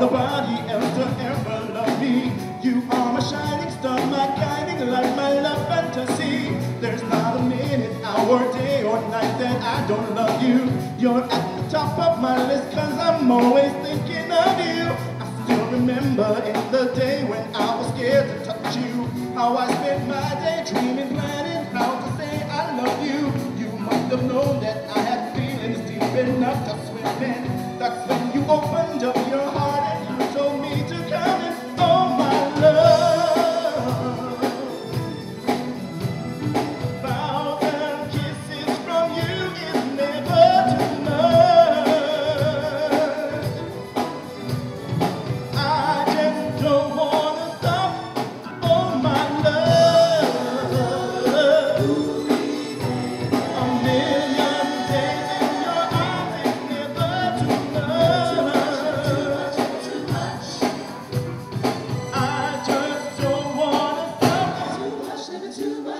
nobody else to ever love me. You are my shining star, my guiding light, my love fantasy. There's not a minute, hour, day, or night that I don't love you. You're at the top of my list, cause I'm always thinking of you. I still remember in the day when I was scared to touch you. How I spent my day dreaming, planning how to say I love you. You must have known that I had feelings deep enough to swim in. That's when opened up your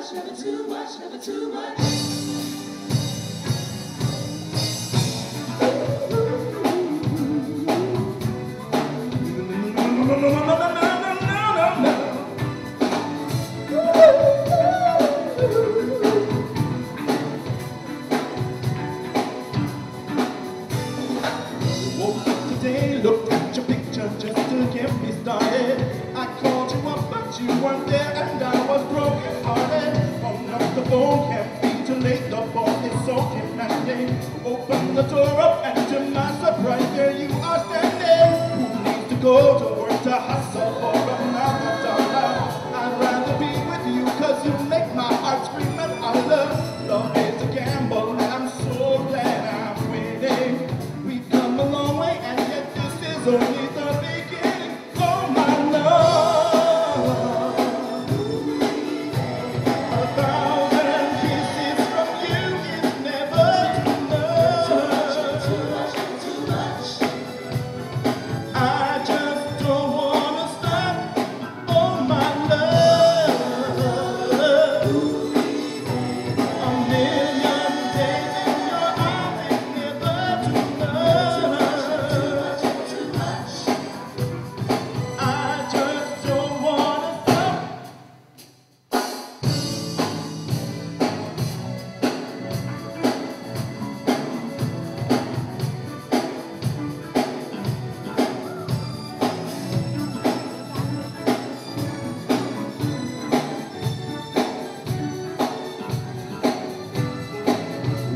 much, never too much, never too much. No, no, no, no, so demanding. Open the door up, and to my surprise, there you are standing. Who needs to go to work to hustle for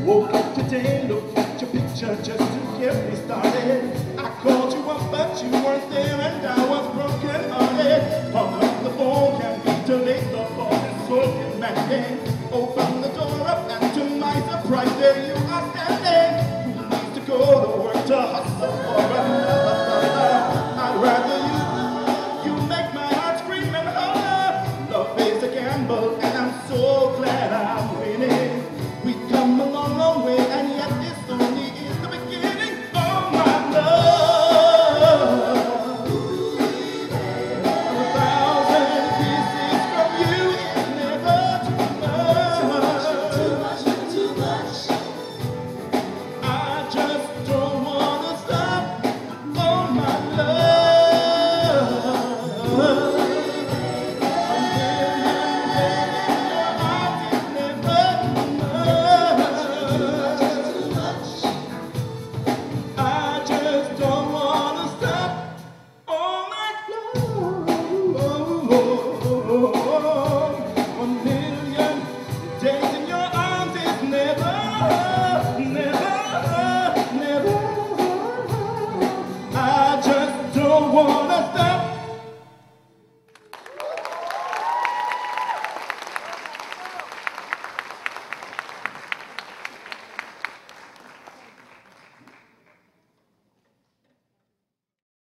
Woke up today, looked at your picture just to get me started. I called you up, but you weren't there, and I was broken hearted. Hung up the phone, can't be too late, the phone is so demanding. Open the door up, and to my surprise, there you are standing. Who needs to go to work to hustle